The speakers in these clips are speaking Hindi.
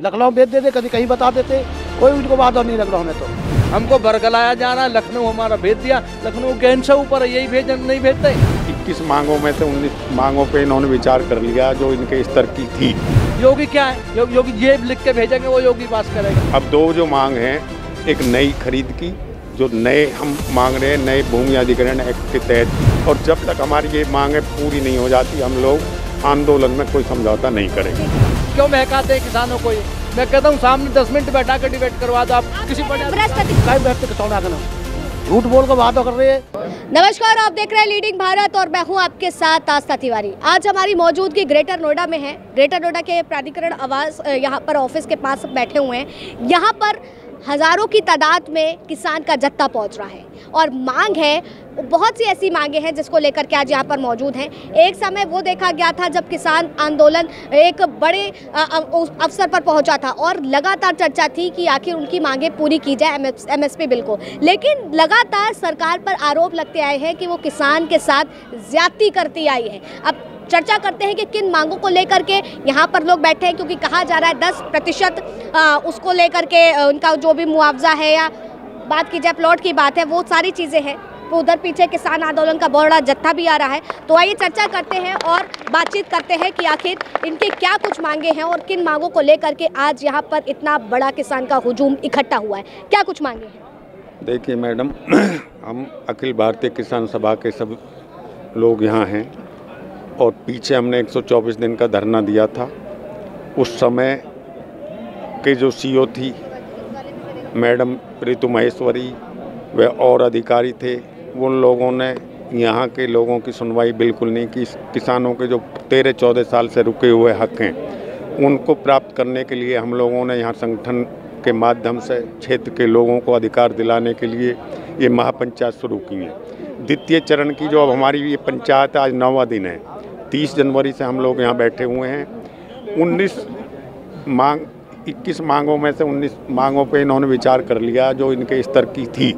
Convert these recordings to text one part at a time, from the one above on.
लखनऊ भेज देते कभी कहीं बता देते। कोई उनको बात और नहीं लखनऊ में तो। हमको बरगलाया जाना है लखनऊ हमारा भेज दिया। लखनऊ गैन से ऊपर है, यही भेज नहीं भेजते। इक्कीस मांगों में से उन्नीस मांगों पे इन्होंने विचार कर लिया जो इनके स्तर की थी। योगी क्या है? यो, योगी ये लिख के भेजेंगे वो योगी पास करेगा। अब दो जो मांग है एक नई खरीद की जो नए हम मांग रहे हैं नए भूमि अधिग्रहण एक्ट के तहत। और जब तक हमारी ये मांगें पूरी नहीं हो जाती हम लोग आंदोलन में कोई समझौता नहीं करेंगे। क्यों महकाते हैं किसानों को ये? मैं कहता हूँ सामने दस मिनट बैठा कर डिबेट करवा दो आप किसी झूठ बोल कर बात कर रहे हैं। नमस्कार आप देख रहे हैं लीडिंग भारत और मैं हूँ आपके साथ आस्था तिवारी। आज हमारी मौजूदगी ग्रेटर नोएडा में है। ग्रेटर नोएडा के प्राधिकरण आवास यहाँ पर ऑफ़िस के पास बैठे हुए हैं। यहाँ पर हज़ारों की तादाद में किसान का जत्था पहुँच रहा है। और मांग है, बहुत सी ऐसी मांगे हैं जिसको लेकर के आज यहाँ पर मौजूद हैं। एक समय वो देखा गया था जब किसान आंदोलन एक बड़े अवसर पर पहुँचा था और लगातार चर्चा थी कि आखिर उनकी मांगे पूरी की जाए एम एस पी बिल को। लेकिन लगातार सरकार पर आरोप लगते आए हैं कि वो किसान के साथ ज्यादती करती आई है। अब चर्चा करते हैं कि किन मांगों को लेकर के यहाँ पर लोग बैठे हैं, क्योंकि कहा जा रहा है दस प्रतिशत उसको लेकर के उनका जो भी मुआवजा है या बात की जाए, प्लॉट की बात है, वो सारी चीज़ें हैं। वो उधर पीछे किसान आंदोलन का बड़ा जत्था भी आ रहा है। तो आइए चर्चा करते हैं और बातचीत करते हैं कि आखिर इनके क्या कुछ मांगे हैं और किन मांगों को लेकर के आज यहाँ पर इतना बड़ा किसान का हुजूम इकट्ठा हुआ है। क्या कुछ मांगे हैं? देखिए मैडम, हम अखिल भारतीय किसान सभा के सब लोग यहाँ हैं और पीछे हमने 124 दिन का धरना दिया था। उस समय के जो सीईओ थी मैडम रितु महेश्वरी व और अधिकारी थे, उन लोगों ने यहाँ के लोगों की सुनवाई बिल्कुल नहीं की। किसानों के जो तेरह चौदह साल से रुके हुए हक हैं, उनको प्राप्त करने के लिए हम लोगों ने यहाँ संगठन के माध्यम से, क्षेत्र के लोगों को अधिकार दिलाने के लिए ये महापंचायत शुरू की है। द्वितीय चरण की जो अब हमारी ये पंचायत आज नौवा दिन है, तीस जनवरी से हम लोग यहाँ बैठे हुए हैं। उन्नीस मांग इक्कीस मांगों में से उन्नीस मांगों पे इन्होंने विचार कर लिया जो इनके स्तर की थी।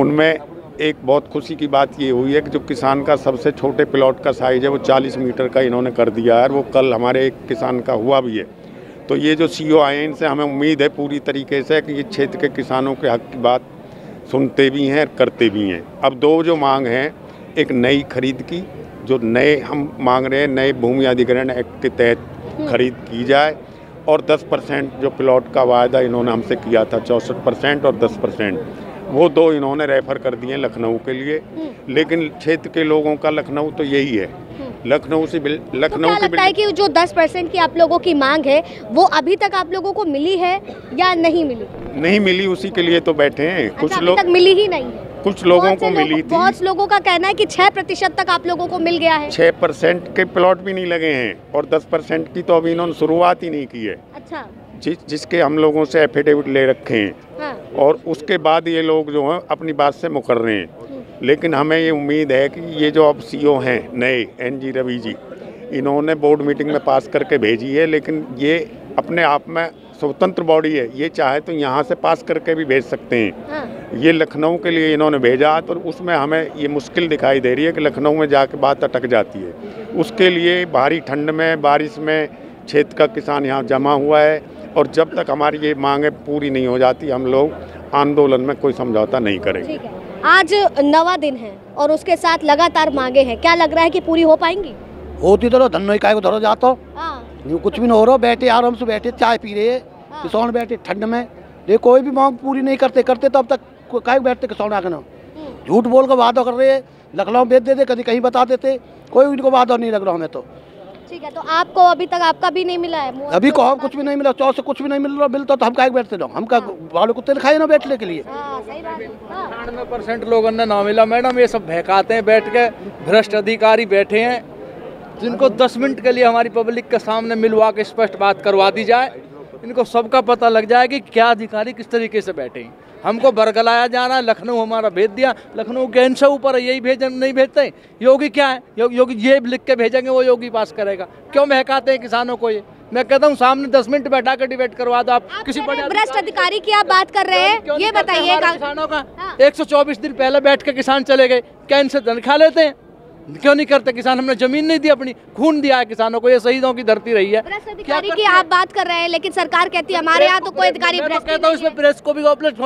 उनमें एक बहुत खुशी की बात ये हुई है कि जो किसान का सबसे छोटे प्लॉट का साइज़ है वो 40 मीटर का इन्होंने कर दिया है और वो कल हमारे एक किसान का हुआ भी है। तो ये जो सी ओ आए इनसे हमें उम्मीद है पूरी तरीके से कि ये क्षेत्र के किसानों के हक की बात सुनते भी हैं और करते भी हैं। अब दो जो मांग हैं एक नई खरीद की जो नए हम मांग रहे हैं नए भूमि अधिग्रहण एक्ट के तहत खरीद की जाए और 10 परसेंट जो प्लॉट का वायदा इन्होंने हमसे किया था चौंसठ परसेंट और 10 परसेंट। वो दो इन्होंने रेफर कर दिए लखनऊ के लिए। लेकिन क्षेत्र के लोगों का लखनऊ तो यही है। लखनऊ से बिल- तो लखनऊ के लगता है कि जो 10 परसेंट की आप लोगों की मांग है वो अभी तक आप लोगों को मिली है या नहीं मिली? नहीं मिली उसी के लिए तो बैठे हैं। कुछ अच्छा, अभी लोग मिली ही नहीं कुछ लोगों को मिली लोगों- थी। बहुत लोगों का कहना है कि छह प्रतिशत तक आप लोगों को मिल गया है। छः परसेंट के प्लॉट भी नहीं लगे हैं और दस परसेंट की तो अभी इन्होंने शुरुआत ही नहीं की है। अच्छा। जिस जिसके हम लोगों से एफिडेविट ले रखे हैं। हाँ। और उसके बाद ये लोग जो हैं अपनी बात से मुकर रहे हैं। लेकिन हमें ये उम्मीद है कि ये जो अब सीईओ हैं नए एन जी रवि जी इन्होंने बोर्ड मीटिंग में पास करके भेजी है लेकिन ये अपने आप में स्वतंत्र बॉडी है ये चाहे तो यहाँ से पास करके भी भेज सकते हैं। हाँ। ये लखनऊ के लिए इन्होंने भेजा तो उसमें हमें ये मुश्किल दिखाई दे रही है कि लखनऊ में जाके बात अटक जाती है। उसके लिए भारी ठंड में बारिश में क्षेत्र का किसान यहाँ जमा हुआ है और जब तक हमारी ये मांगें पूरी नहीं हो जाती हम लोग आंदोलन में कोई समझौता नहीं करेंगे। आज नवा दिन है और उसके साथ लगातार मांगे हैं। क्या लग रहा है कि पूरी हो पाएँगी? होती तो धनो काय को धरो जातो। हाँ। कुछ भी नहीं हो रहा बैठे आराम से बैठे चाय पी रहे हाँ। किसान बैठे ठंड में। ये कोई भी मांग पूरी नहीं करते करते तो अब तक को- काय बैठते किसान आगे ना? झूठ बोल कर वादा कर रहे हैं लखनऊ भेज देते कभी कहीं बता देते कोई उनको बात और नहीं लग रहा हमें तो। ठीक है तो आपको अभी तक आपका भी नहीं मिला है? अभी के को हम कुछ भी नहीं मिला चौ से कुछ भी नहीं मिल रहा मिलता तो हम काय बैठते जाओ हम का वाले कुत्ते खाए ना बैठने के लिए। हाँ सही बात है। हाँ, अठानवे परसेंट लोगों ने ना मिला। मैडम ये सब बहकाते हैं बैठ के भ्रष्ट अधिकारी बैठे हैं जिनको 10 मिनट के लिए हमारी पब्लिक के सामने मिलवा के स्पष्ट बात करवा दी जाए। इनको सबका पता लग जाए कि क्या अधिकारी किस तरीके से बैठे हैं। हमको बरगलाया जा रहा है लखनऊ हमारा भेज दिया लखनऊ के से ऊपर है, यही भेज नहीं भेजते। योगी क्या है? यो, योगी ये लिख के भेजेंगे वो योगी पास करेगा। क्यों महकाते हैं किसानों को ये? मैं कहता हूँ सामने दस मिनट बैठा कर डिबेट करवा दो आप आप किसी बड़े भ्रष्ट अधिकारी की आप बात कर रहे हैं ये बताइए का- किसानों का? हाँ। 124 दिन पहले बैठ के किसान चले गए क्या इनसे तनख्वाह लेते हैं। क्यों नहीं करते? किसान हमने ज़मीन नहीं दी अपनी खून दिया है किसानों को ये शहीदों की धरती रही है। क्या अधिकारी की आप बात कर रहे हैं लेकिन सरकार कहती है हमारे यहाँ तो कोई अधिकारी मैं तो कहता हूँ इसमें प्रेस को भी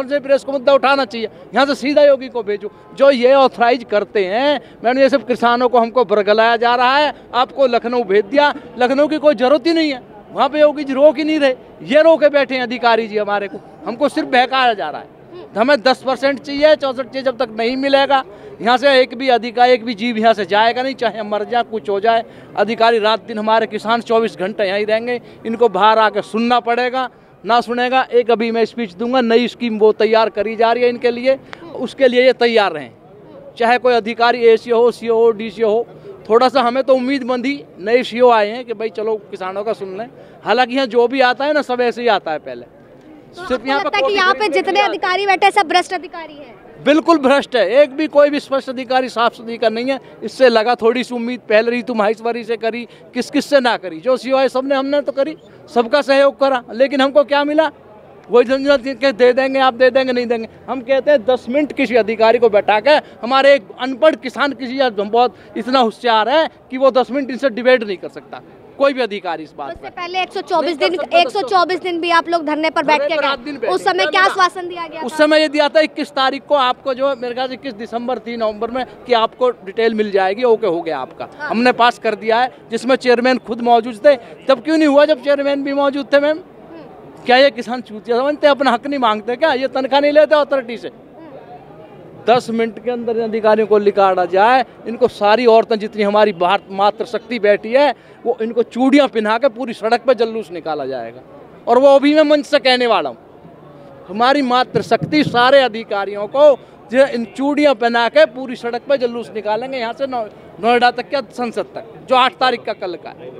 से प्रेस को मुद्दा उठाना चाहिए। यहाँ से सीधा योगी को भेजो जो ये ऑथराइज करते हैं मैंने ये सब किसानों को हमको बरगलाया जा रहा है आपको लखनऊ भेज दिया। लखनऊ की कोई ज़रूरत ही नहीं है। वहाँ पे योगी जी रोक ही नहीं रहे। ये रोके बैठे हैं अधिकारी जी हमारे को। हमको सिर्फ़ बहकाया जा रहा है। हमें दस परसेंट चाहिए, चौंसठ चाहिए जब तक नहीं मिलेगा। यहाँ से एक भी अधिकारी, एक भी जीव यहाँ से जाएगा नहीं, चाहे मर जाए, कुछ हो जाए। अधिकारी रात दिन हमारे किसान चौबीस घंटे यहाँ ही रहेंगे। इनको बाहर आके सुनना पड़ेगा, ना सुनेगा। एक अभी मैं स्पीच दूँगा, नई स्कीम वो तैयार करी जा रही है इनके लिए। उसके लिए ये तैयार रहें। चाहे कोई अधिकारी ए सी हो सी हो डी सी हो, थोड़ा सा हमें तो उम्मीदमंदी नए सीओ आए हैं कि भाई चलो किसानों का सुन लें। हालाँकि यहाँ जो भी आता है ना, सब ऐसे ही आता है पहले। तो यहाँ लगता है कि कॉपी यहाँ पे जितने अधिकारी बैठे सब भ्रष्ट अधिकारी हैं? बिल्कुल भ्रष्ट है। एक भी कोई भी स्पष्ट अधिकारी साफ़ सुथरी का नहीं है। इससे लगा थोड़ी सी उम्मीद पहले रही तुम माहेश्वरी से करी किस किस से ना करी। जो सी सबने हमने तो करी सबका सहयोग करा। लेकिन हमको क्या मिला? वही झंझट के दे देंगे आप दे देंगे नहीं देंगे। हम कहते हैं दस मिनट किसी अधिकारी को बैठा के हमारे एक अनपढ़ किसान किसी बहुत इतना होशियार है कि वो दस मिनट इनसे डिबेट नहीं कर सकता। कोई भी अधिकारी इस बात उससे पहले 124 नहीं दिन कर सकता दोस्तों। 124 दिन भी आप लोग धरने पर बैठ के गए। उस समय क्या आश्वासन दिया गया उस समय ये दिया था इक्कीस तारीख को आपको जो मेरे ख्याल से इक्कीस दिसंबर थी नवंबर में कि आपको डिटेल मिल जाएगी ओके हो गया आपका। हाँ। हमने पास कर दिया है जिसमें चेयरमैन खुद मौजूद थे। तब क्यों नहीं हुआ जब चेयरमैन भी मौजूद थे मैम? क्या ये किसान चूतिया समझते अपना हक नहीं मांगते? क्या ये तनख्वाह नहीं लेते अथॉरिटी से? दस मिनट के अंदर अधिकारियों को निकाला जाए, इनको सारी औरतें जितनी हमारी भारत मात्र शक्ति बैठी है, वो इनको चूड़ियाँ पिन्हा के पूरी सड़क पर जल्लूस निकाला जाएगा। और वो अभी मैं मंच से कहने वाला हूँ, हमारी मातृशक्ति सारे अधिकारियों को जो इन चूड़ियाँ पहना के पूरी सड़क पर जल्लूस निकालेंगे, यहाँ से नोएडा तक या संसद तक, जो आठ तारीख का कल का है।